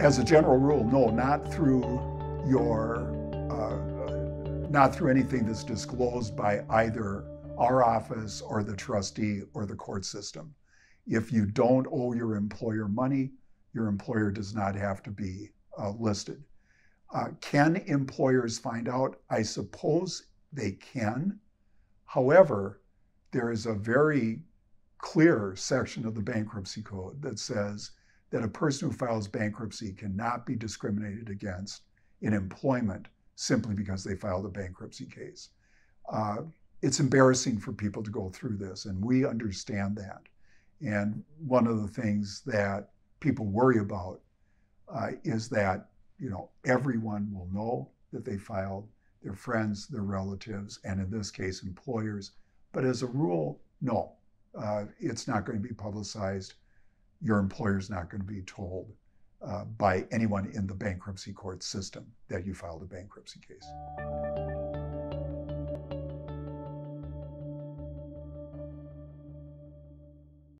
As a general rule, no, not through your, uh, not through anything that's disclosed by either our office or the trustee or the court system. If you don't owe your employer money, your employer does not have to be uh, listed. Uh, can employers find out? I suppose they can. However, there is a very clear section of the bankruptcy code that says that a person who files bankruptcy cannot be discriminated against in employment simply because they filed a bankruptcy case. Uh, it's embarrassing for people to go through this, and we understand that. And one of the things that people worry about uh, is that you know everyone will know that they filed, their friends, their relatives, and in this case, employers. But as a rule, no, uh, it's not going to be publicized. Your employer's not going to be told uh, by anyone in the bankruptcy court system that you filed a bankruptcy case.